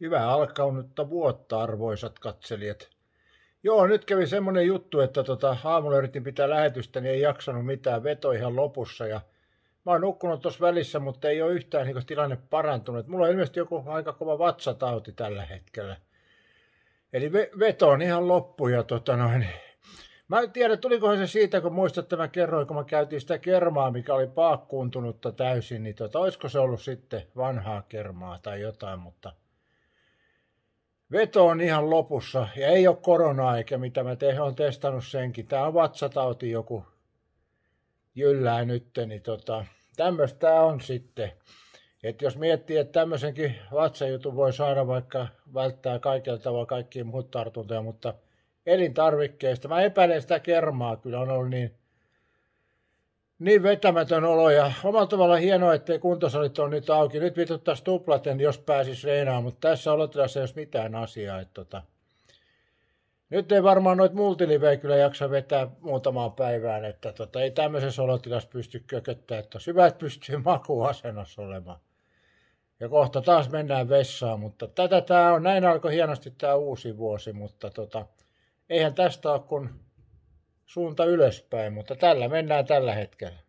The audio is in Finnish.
Hyvää alkaunutta vuotta, arvoisat katselijat. Joo, nyt kävi semmonen juttu, että tota, aamulla yritin pitää lähetystä, niin ei jaksanut mitään, veto ihan lopussa. Ja mä oon nukkunut tuossa välissä, mutta ei ole yhtään niin tilanne parantunut. Mulla on ilmeisesti joku aika kova vatsatauti tällä hetkellä. Eli veto on ihan loppu ja tota noin, Mä en tiedä, tulikohan se siitä, kun muistat, että mä kerroin, kun mä käytiin sitä kermaa, mikä oli paakkuuntunutta täysin, niin tota, olisiko se ollut sitten vanhaa kermaa tai jotain, mutta veto on ihan lopussa ja ei ole koronaa eikä mitä mä te, on testannut senkin. Tää on vatsatauti joku jyllää nyt, niin tota, tämmöistä on sitten. että jos miettii, että tämmöisenkin vatsajutun voi saada vaikka välttää kaikella tavalla kaikkia muut tartuntoja, mutta elintarvikkeista. Mä epäilen sitä kermaa, kyllä on ollut niin, niin vetämätön olo ja omalla tavalla hienoa, ettei kuntosalit ole nyt auki. Nyt vituttaisi tuplaten, jos pääsis reinaan, mutta tässä olotilassa ei olisi mitään asiaa. Että tota, nyt ei varmaan noit multilivejä kyllä jaksa vetää muutamaan päivään, että tota, ei tämmöisessä olotilassa pysty kököttää, että hyvä, että pystyy makuasennossa olemaan. Ja kohta taas mennään vessaan, mutta tätä tämä on, näin alkoi hienosti tämä uusi vuosi, mutta tota, eihän tästä ole kuin suunta ylöspäin, mutta tällä mennään tällä hetkellä.